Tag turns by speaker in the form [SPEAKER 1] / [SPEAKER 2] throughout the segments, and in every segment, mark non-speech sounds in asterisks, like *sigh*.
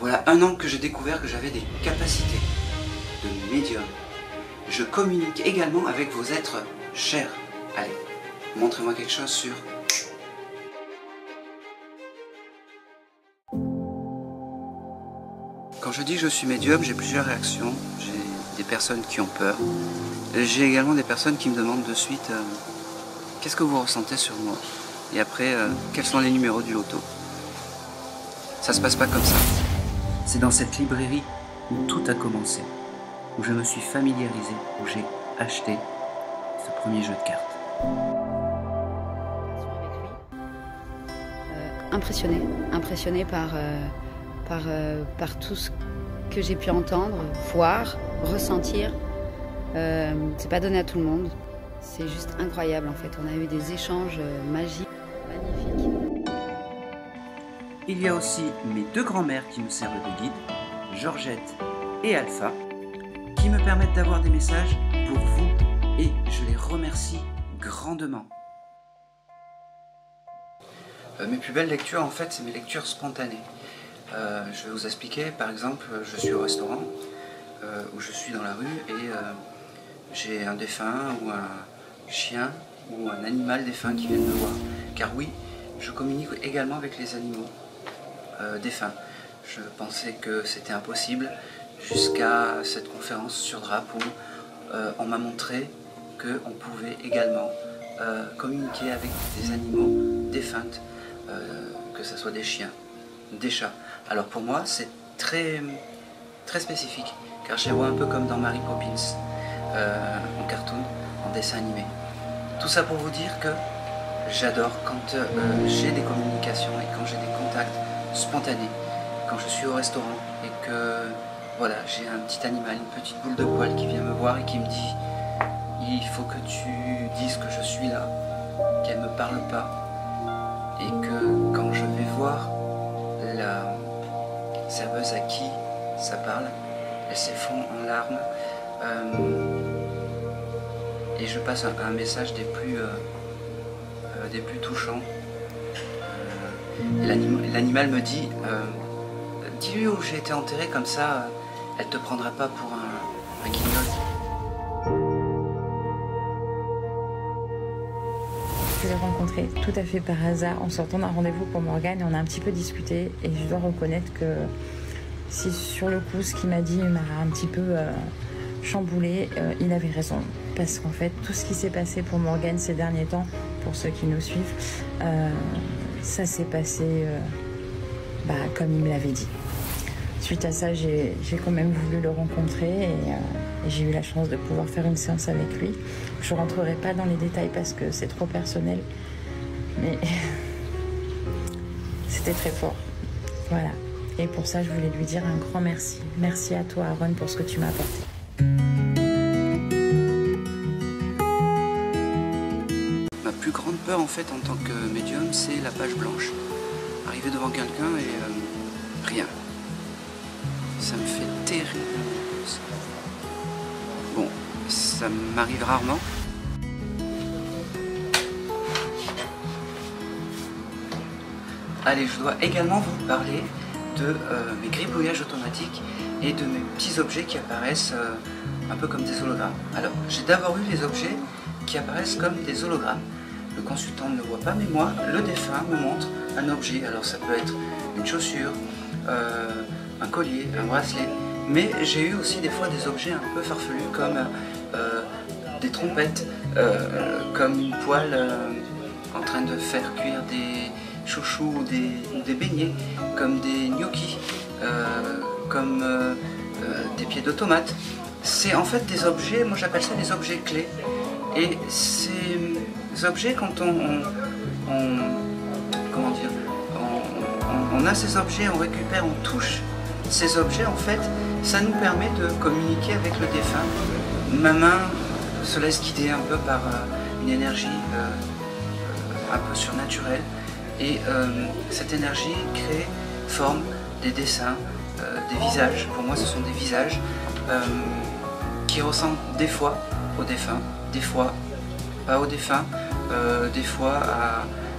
[SPEAKER 1] Voilà un an que j'ai découvert que j'avais des capacités de médium. Je communique également avec vos êtres chers. Allez, montrez-moi quelque chose sur... Quand je dis je suis médium, j'ai plusieurs réactions. J'ai des personnes qui ont peur. J'ai également des personnes qui me demandent de suite euh, qu'est-ce que vous ressentez sur moi? Et après, euh, quels sont les numéros du loto? Ça se passe pas comme ça. C'est dans cette librairie où tout a commencé, où je me suis familiarisé, où j'ai acheté ce premier jeu de cartes.
[SPEAKER 2] Euh, impressionné, impressionné par, euh, euh, par tout ce que j'ai pu entendre, voir, ressentir. C'est pas donné à tout le monde. C'est juste incroyable en fait. On a eu des échanges magiques,
[SPEAKER 1] Il y a aussi mes deux grands-mères qui me servent de guide, Georgette et Alpha, qui me permettent d'avoir des messages pour vous et je les remercie grandement. Euh, mes plus belles lectures, en fait, c'est mes lectures spontanées. Euh, je vais vous expliquer, par exemple, je suis au restaurant euh, où je suis dans la rue et euh, j'ai un défunt ou un chien ou un animal défunt qui vient me voir. Car oui, je communique également avec les animaux euh, défunts. Je pensais que c'était impossible jusqu'à cette conférence sur DRAP où euh, on m'a montré qu'on pouvait également euh, communiquer avec des animaux défunts, euh, que ce soit des chiens, des chats. Alors pour moi, c'est très, très spécifique, car je les vois un peu comme dans Mary Poppins, en cartoon, en dessin animé. Tout ça pour vous dire que j'adore quand j'ai des communications et quand j'ai des contacts spontanés, quand je suis au restaurant et que voilà, j'ai un petit animal, une petite boule de poil qui vient me voir et qui me dit il faut que tu dises que je suis là, qu'elle me parle pas et que quand je vais voir la serveuse à qui ça parle, elle s'effondre en larmes euh, et je passe un, un message des plus, euh, euh, des plus touchants. Et l'anim- L'animal me dit euh, Dis-lui où j'ai été enterré, comme ça, euh, elle te prendra pas pour un, un.
[SPEAKER 3] Je l'ai rencontré tout à fait par hasard en sortant d'un rendez-vous pour Morgane et on a un petit peu discuté et je dois reconnaître que si sur le coup ce qu'il m'a dit m'a un petit peu euh, chamboulé, euh, il avait raison. Parce qu'en fait tout ce qui s'est passé pour Morgane ces derniers temps, pour ceux qui nous suivent, ça s'est passé euh, bah, comme il me l'avait dit. Suite à ça, j'ai quand même voulu le rencontrer et, euh, et j'ai eu la chance de pouvoir faire une séance avec lui. Je ne rentrerai pas dans les détails parce que c'est trop personnel, mais *laughs* c'était très fort. Voilà. Et pour ça, je voulais lui dire un grand merci. Merci à toi, Aaron, pour ce que tu m'as apporté.
[SPEAKER 1] En fait en tant que médium, c'est la page blanche. Arriver devant quelqu'un et euh, rien. Ça me fait terrible. Bon, ça m'arrive rarement. Allez, je dois également vous parler de euh, mes gribouillages automatiques et de mes petits objets qui apparaissent euh, un peu comme des hologrammes. Alors, j'ai d'abord eu les objets qui apparaissent comme des hologrammes. Le consultant ne le voit pas, mais moi, le défunt me montre un objet. Alors, ça peut être une chaussure, euh, un collier, un bracelet. Mais j'ai eu aussi des fois des objets un peu farfelus comme euh, des trompettes, euh, comme une poêle en train de faire cuire des chouchous ou des, beignets, comme des gnocchis, comme des pieds de tomates. C'est en fait des objets, moi j'appelle ça des objets clés. Et ces objets, quand on, comment dire, on, a ces objets, on récupère, on touche ces objets, en fait, ça nous permet de communiquer avec le défunt. Ma main se laisse guider un peu par euh, une énergie euh, un peu surnaturelle. Et euh, cette énergie crée, forme des dessins, des visages. Pour moi, ce sont des visages qui ressemblent des fois au défunt, des fois pas au défunt, euh, des fois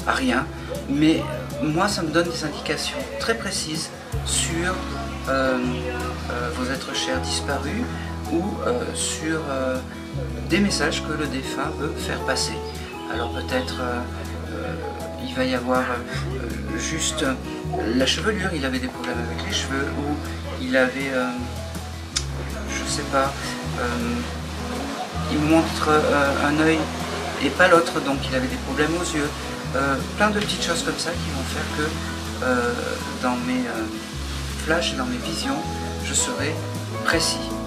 [SPEAKER 1] à, rien. Mais moi, ça me donne des indications très précises sur vos êtres chers disparus ou sur des messages que le défunt veut faire passer. Alors peut-être il va y avoir juste la chevelure, il avait des problèmes avec les cheveux, ou il avait, je sais pas, il montre un œil et pas l'autre, donc il avait des problèmes aux yeux. Euh, plein de petites choses comme ça qui vont faire que euh, dans mes euh, flashs et dans mes visions, je serai précis.